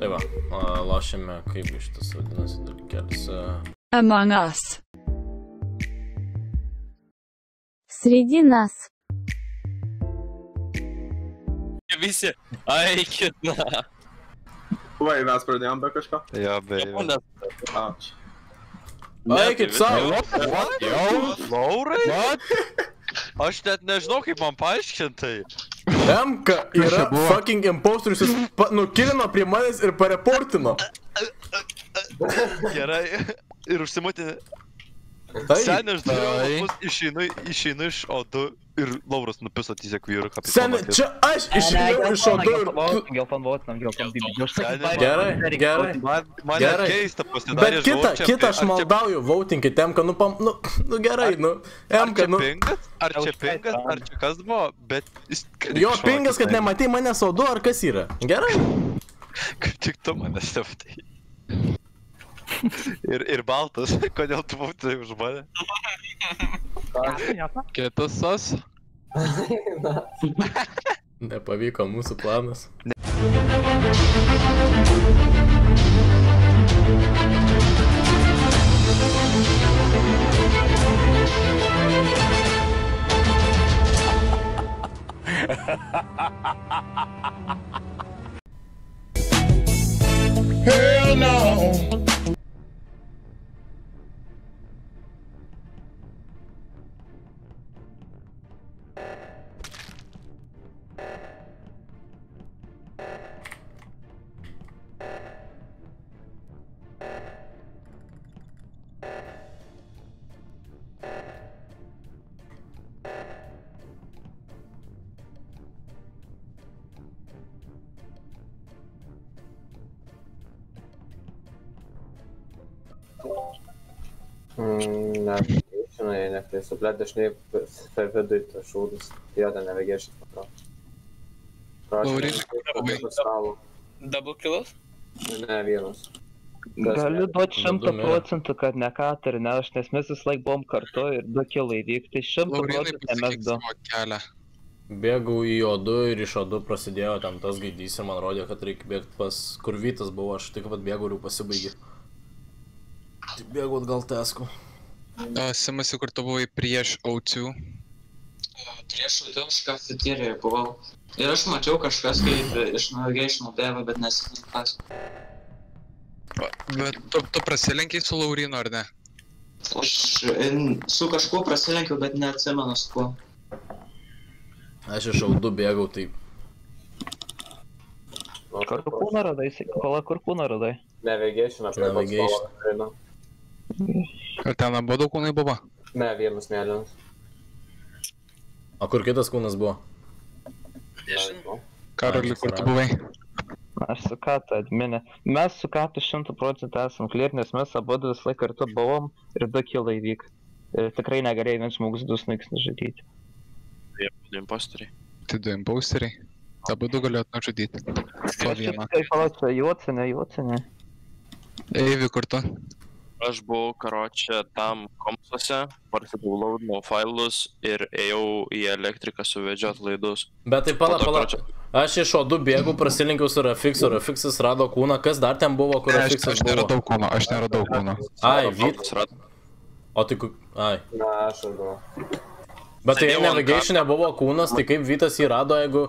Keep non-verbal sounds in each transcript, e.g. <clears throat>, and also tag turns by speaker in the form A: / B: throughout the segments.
A: Tai va, a, lošėme, kaip šitas vadinasi dalykelis. a,
B: Among Us.
C: Среди нас.
D: Visi aikina.
E: Vai, mes pradėjom be kažko?
F: Jo, beje.
E: Ačiū.
A: Eikit savo!
F: What? Jau? Laurai? What? Aš net nežinau, kaip man paaiškinti.
A: MK yra fucking impostorius, jis nukilino prie manęs ir pareportino.
F: Gerai. Ir užsimutinė.
A: Tai,
F: Seniai aš dariau, išeinu, išeinu iš O2 ir Lauras nupiso tiesiog vyrų
A: sen, čia aš išėjau iš tu-
G: Gelton votinam, gelton bibi.
A: Gerai, gerai.
F: Man, man
A: Gerai.
F: keista pasidarė.
A: Bet kitą, kitą aš maldauju, votinkit MK, nu, pam, nu, nu gerai, nu,
F: čia
A: nu.
F: pingas, ar čia pingas, ar čia kas buvo, bet.
A: Jo pingas, kad nematai manęs odo, ar kas yra? Gerai.
F: Kaip tik tu mane steftai. Ir, ir baltas, <laughs> kodėl tu buvai tai už mane? <laughs>
D: Kitas sas. <laughs>
A: Nepavyko mūsų planas. <laughs>
H: Mm, Navigation, neklystu, blėt, dažnai per vidurį tas šūdas. Jo, ten navigation patrau.
D: Laurynas,
I: Double killas?
H: Ne, vienas.
G: Galiu duoti
A: Du
G: šimtą procentų, kad ne Katarį, nes nes mes vis laik buvom kartu ir du kilai vykti. Šimtą
D: Laurinai
G: procentų ne mes du.
A: Bėgau į odu ir iš odu prasidėjo ten tas gaidys ir man rodė, kad reikia bėgti pas kur Vytas buvo, aš tik pat bėgau ir jau pasibaigė. Tik bėgau atgal tesku.
D: A, Simasi, kur tu buvai prieš O2.
I: Prieš audėjus kafeterijoje buvau. Ir aš mačiau kažkas kaip iš navigation bėga, bet kas.
D: Bet tu, tu prasilenkiai su Laurinu, ar ne?
I: Aš su kažkuo prasilenkiau, bet neatsimenu su kuo.
A: Aš iš odu bėgau, tai
G: Kur kūną radai, kola kur kūną radai?
H: Navigation, apie
A: Navigation.
D: Ar ten abu daug kūnai buvo?
H: Ne, vienas mėlynas.
A: O kur kitas kūnas buvo?
H: Nežinau.
D: Karoli, kur tu buvai?
G: Aš su Katu adminė. Mes su Katu šimtų procentų esam clear, nes mes abu vis laik kartu buvom ir du kilai vyk. Ir tikrai negalėjai vienas žmogus du snaiks nužudyti.
F: Imposteriai.
D: Tai du imposteriai. Abu du galėjot nužudyti. Po vieną.
G: Tai palauk, juocinė, juocinė.
D: Eivi, kur tu?
F: Aš buvau karočią tam kompuose, parsidaunau failus ir ėjau į elektriką suvedžiot laidus.
A: Bet tai pala, pala. Aš iš odu bėgau, prasilenkiau su Rafixu, Rafixas rado kūną, kas dar ten buvo, kur
D: Ne, aš,
A: Rafixas
D: aš
A: buvo?
D: neradau kūno, aš neradau kūno.
A: Ai, Vytas.
F: rado.
A: O tai, ku- ai.
H: Na, aš radau.
A: Bet tai navigation nebuvo kūnas, tai kaip Vytas jį rado, jeigu...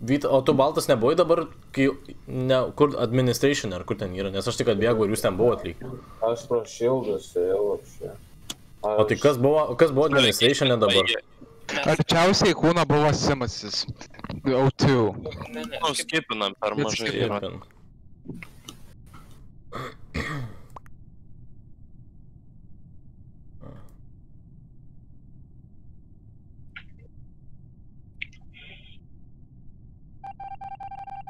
A: Vyta, o tu baltas nebuvai dabar, kai... Ne, kur administration ar kur ten yra, nes aš tik atbėgau ir jūs ten buvot lyg.
H: Aš pro šildus ėjau apšė.
A: O tai kas buvo, kas buvo administration dabar?
D: Arčiausiai kūno buvo Simasis. O2.
I: Ne, ne,
F: Nu, skipinam per mažai.
D: skipinam. <clears throat> <clears throat>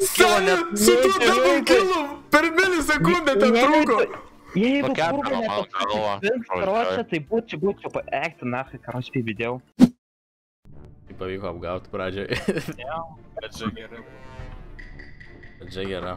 A: Seni, su tuo double killu per milisekundę ten trūko.
J: Jeigu
G: galva.
J: nepasiseks, karočią, tai būčiau, būčiau paekti, nahai, karočią, video.
A: Tai pavyko apgauti pradžioj.
G: Bet čia gerai.
A: Bet čia gera.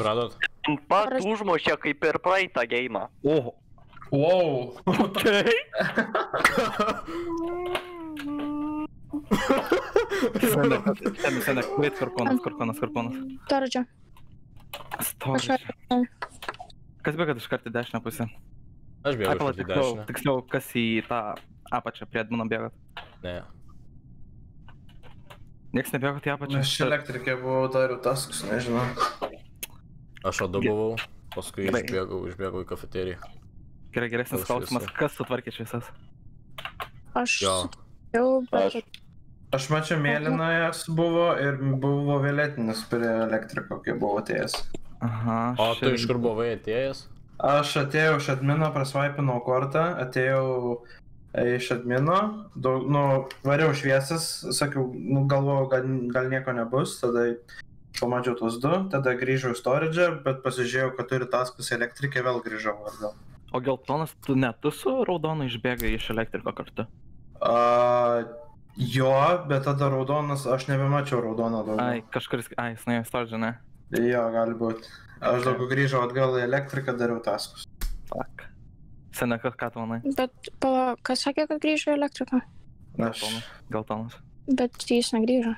A: Suradot?
B: Pat užmušė kaip ir praeitą geimą.
J: Oho.
E: Wow.
J: Sen, sen, wait, karkonas, karkonas, karkonas.
C: Toradžio.
J: Storage. Kas bėga iš karto į dešinę pusę?
A: Aš bėgu
J: Ai, pala,
A: iš į dešinę.
J: tiksliau, kas į tą apačią prie admino bėga.
A: Ne.
J: Niekas nebėga į apačią.
E: Aš elektrikė buvau, dariau taskus, nežinau.
A: Aš adu
J: Ge-
A: buvau, paskui
J: Gerai.
A: išbėgau, išbėgau į kafeteriją.
J: Gerai, geresnis
A: Aš
J: klausimas, kas sutvarkė šviesas?
C: Aš
A: Jo.
C: jau, bet
E: Aš mačiau mėlynojas buvo ir buvo violetinis prie elektriko, kai buvau atėjęs.
J: Aha.
A: O tu
J: šit-
A: iš kur buvai atėjęs?
E: Aš atėjau iš admino, prasvaipinau kortą, atėjau e, iš admino, daug, nu, variau šviesas, sakiau, nu, galvojau, gal, gal nieko nebus, tada pamačiau tos du, tada grįžau į storage, bet pasižiūrėjau, kad turi taskus elektrikė, vėl grįžau atgal.
J: O geltonas, tu net tu su raudonu išbėgai iš elektriko kartu.
E: A, jo, bet tada raudonas, aš nebemačiau raudono daugiau.
J: Ai, kažkuris, ai, jis nuėjo į storžą, ne?
E: Jo, gali būti. Aš daugiau grįžau atgal į elektriką, dariau taskus.
J: Fuck. Sene, ką, ką tu manai?
C: Bet, pala, kas sakė, kad grįžo į elektriką?
E: Aš,
J: Geltonas. Geltonas.
C: Bet jis negrįžo.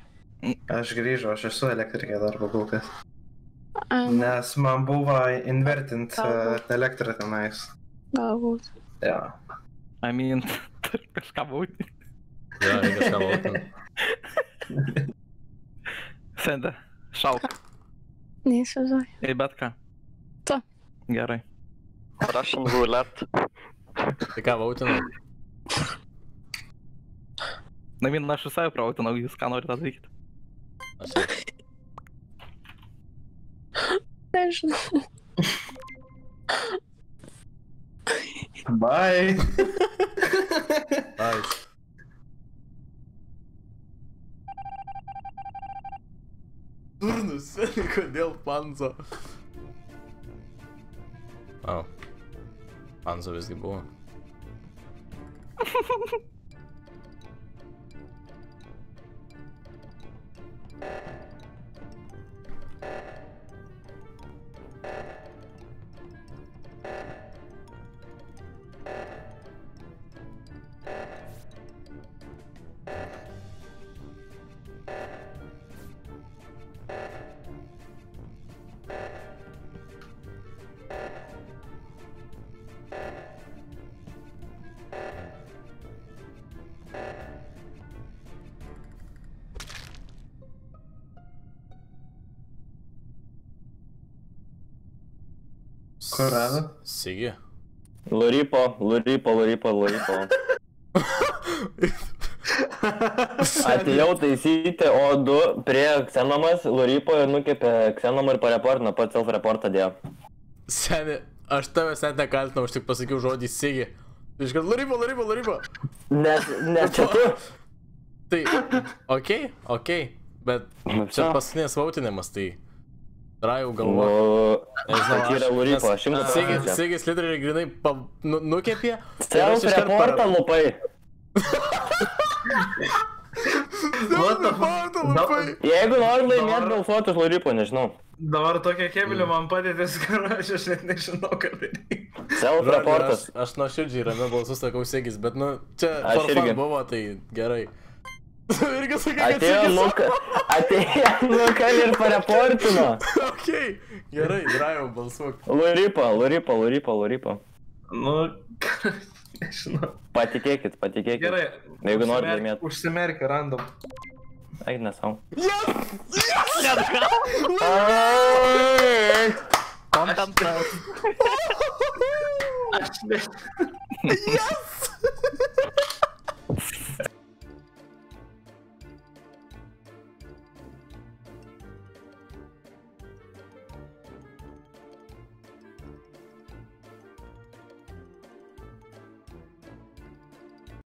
E: Aš grįžau, aš esu elektrikė dar kol kas.
C: Am,
E: Nes man buvo invertint
C: Galbūt.
E: elektrą tenais.
C: galbūt.
E: Ja.
J: I mean, <laughs> turi kažką būti.
A: Jo, reikia kažką laukiant. <laughs>
J: Sende, šauk.
C: Neįsivaizduoju.
J: Ei, bet ką.
C: Tu.
J: Gerai.
B: Russian roulette.
A: Tai ką vautinau?
J: Na, vien aš visai prautinau, jūs ką norite daryti.
A: Aš
C: Nežinau.
E: Bye.
A: Ai. Durnus, kodėl panzo? O. Panzo visgi buvo.
E: Kur rado?
A: Sigi.
K: Luripo, Luripo, Luripo, Luripo. <laughs> Atėjau taisyti, o du prie Xenomas, Luripo ir nukėpė Xenomą ir pareportino, pats self-reportą dėjo.
A: Seni, aš tavęs net nekaltinau, aš tik pasakiau žodį Sigi. Tai iškart Luripo, Luripo, Luripo.
K: Nes, nes čia tu.
A: Tai, okei, okei, bet čia paskutinis vautinimas, tai... Rajau
K: Nu,
A: galvo.
K: tai yra Luripo, šimtas
A: Sigis,
K: procentų.
A: Sigis literally grinai pa, nu, nukėpė. ir aš iškart
K: Self-reportą
A: para-
K: lupai. <laughs>
A: Lupai.
K: Jeigu nori laimėti, balsuoti už Luripo, nežinau.
E: Dabar tokia kebelė man padėtis, <laughs> kad aš aš net nežinau, ką daryti.
K: Self-reportas.
A: Aš, aš nuoširdžiai ramiau balsus sakau Sigis, bet nu, čia
K: Aš
A: buvo, tai gerai. Irgi sakai, kad
K: Atėjo nuka, atėjo nuka ir pareportino.
A: Okei, gerai, Rajau, balsuok.
K: Luripo, Luripo, Luripo, Luripo.
E: Nu, <laughs> nežinau.
K: Patikėkit, patikėkit.
E: Gerai.
K: Jeigu nori laimėti.
E: Užsimerkia, random.
K: Eik nesau.
B: Kontentas.
E: Aš ne...
A: Yes!